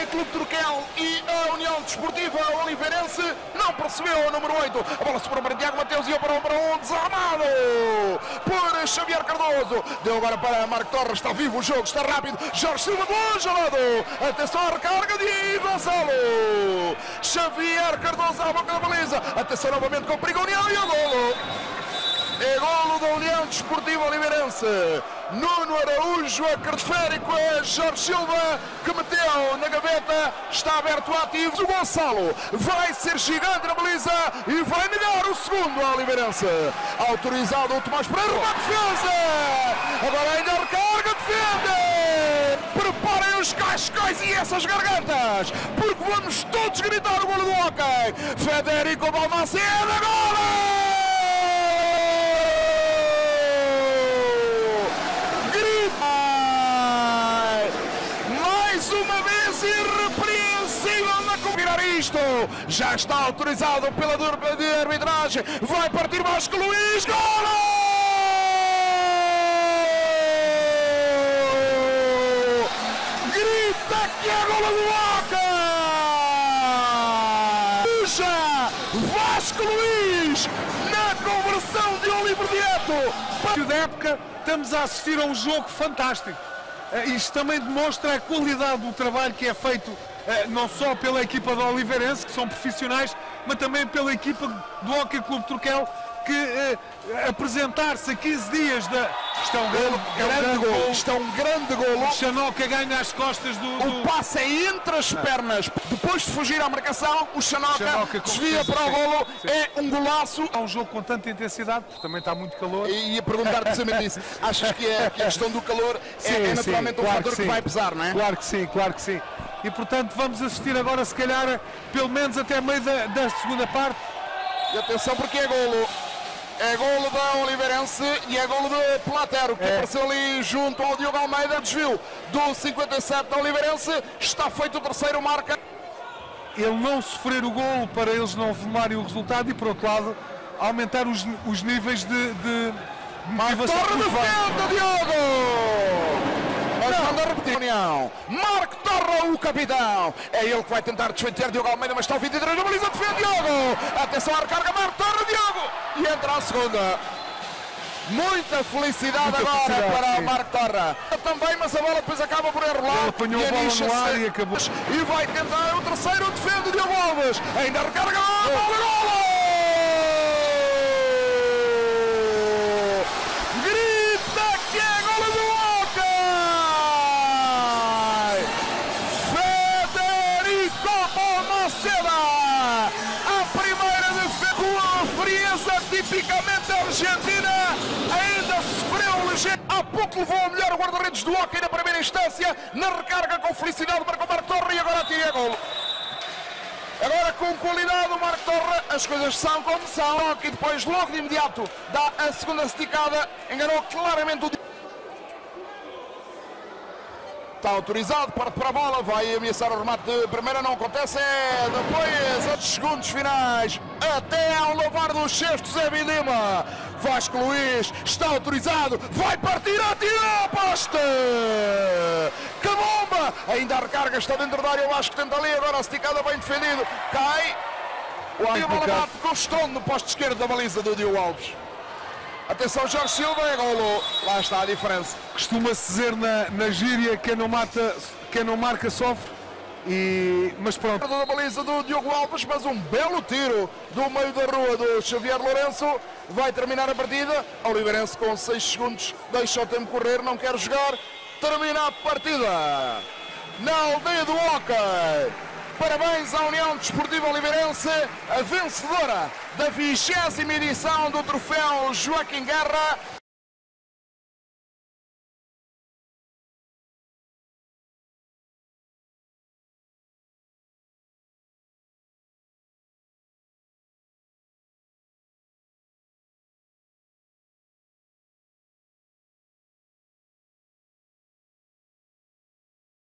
Hockey Clube Turquel e a União Desportiva Oliveirense não percebeu o número 8. A bola sobrou para Tiago Mateus e um para um desarmado por Xavier Cardoso. Deu agora para Marco Torres. Está vivo o jogo, está rápido. Jorge Silva do gelado. Atenção à recarga de Gonçalo. Xavier Cardoso à boca da baliza. Atenção novamente com o perigo União e o golo. É golo da União Desportiva Oliveirense. Nuno Araújo a carteférico a Jorge Silva que meteu na gaveta. Está aberto ativo. O Gonçalo vai ser gigante na baliza e vai negar o segundo ao Oliveirense. Autorizado o Tomás Pereira. Uma defesa. Agora ainda recarga, defende. Preparem os cascais e essas gargantas. Porque vamos todos gritar o golo do hockey. Federico Balmaceda. Mais uma vez irrepreensível na combinar isto. Já está autorizado pela dupla de arbitragem. Vai partir Vasco Luís. Golo! Grita que é golo do Oca! Puxa! Vasco Luís na conversão de Oliver Dieto. da época estamos a assistir a um jogo fantástico. Eh, Isto também demonstra a qualidade do trabalho que é feito eh, não só pela equipa do Oliveirense, que são profissionais, mas também pela equipa do Hockey Clube Turquel, que eh, apresentar-se a 15 dias da. Isto é um grande, é um Grande golo. gol. Isto é um grande golo. O Xanoca ganha as costas do. do- O passe é entre as pernas. Depois de fugir à marcação, o Xanoca desvia para o sim. golo. Sim. É um golaço. É um jogo com tanta intensidade, porque também está muito calor. E ia perguntar precisamente isso. Achas que, é, que a questão do calor é, é naturalmente um claro fator que, sim. vai pesar, não é? Claro que sim, claro que sim. E portanto vamos assistir agora, se calhar, pelo menos até meio da, da segunda parte. E atenção porque é golo. É golo da Oliveirense e é golo de Platero, que É. apareceu ali junto ao Diogo Almeida. Desvio do 57 da Oliveirense. Está feito o terceiro marca. Ele não sofrer o golo para eles não formarem o resultado e, por outro lado, aumentar os, os níveis de, de motivação. Torre de Diogo! Mas manda repetir. União. Marco Torra, o capitão. É ele que vai tentar desfeitear Diogo Almeida, mas está o 23 na baliza, defende Diogo. Atenção à recarga, Marco Torra, Diogo. E entra a segunda. Muita felicidade Muita agora felicidade, para sim. Marco Torra. Também, mas a bola depois acaba por enrolar. Ele apanhou a bola no ar e acabou. E vai tentar o terceiro, defende Diogo Alves. Ainda recarga, bola, golo! Tipicamente argentina ainda sofreu ligeiro. Há pouco levou a melhor o guarda-redes do Hockey na primeira instância, na recarga com felicidade para o Marco Torre e agora tira a golo. Agora com qualidade o Marco Torre, as coisas são como são. E depois, logo de imediato, dá a segunda esticada, enganou claramente o. Está autorizado, parte para a bola, vai ameaçar o remate de primeira, não acontece, é depois, os segundos finais, até ao lavar dos cestos é Lima. Vasco Luís está autorizado, vai partir, atira, poste! Que bomba! Ainda a recarga está dentro da área, eu acho que tenta ali, agora a esticada bem defendido, cai. O a bola bate com o estrondo no posto esquerdo da baliza do Diogo Alves. Atenção, Jorge Silva, é golo. Lá está a diferença. Costuma-se dizer na, na gíria quem não, mata, quem não marca sofre. E, mas pronto, da baliza do Diogo Alves, mas um belo tiro do meio da rua do Xavier Lourenço. Vai terminar a partida. Oliveirense com 6 segundos, deixa o tempo correr, não quer jogar. Termina a partida na aldeia do Hockey. Parabéns à União Desportiva Oliveirense, a vencedora da vigésima edição do troféu Joaquim Guerra.